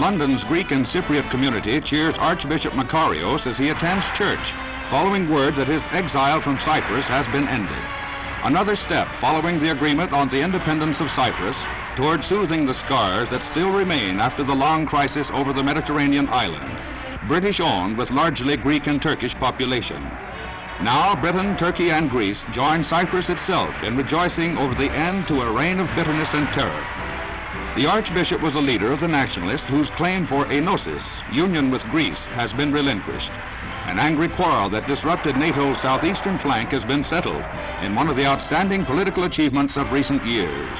London's Greek and Cypriot community cheers Archbishop Makarios as he attends church, following word that his exile from Cyprus has been ended. Another step following the agreement on the independence of Cyprus toward soothing the scars that still remain after the long crisis over the Mediterranean island, British owned with largely Greek and Turkish population. Now Britain, Turkey, and Greece join Cyprus itself in rejoicing over the end to a reign of bitterness and terror. The Archbishop was a leader of the nationalists whose claim for enosis, union with Greece, has been relinquished. An angry quarrel that disrupted NATO's southeastern flank has been settled in one of the outstanding political achievements of recent years.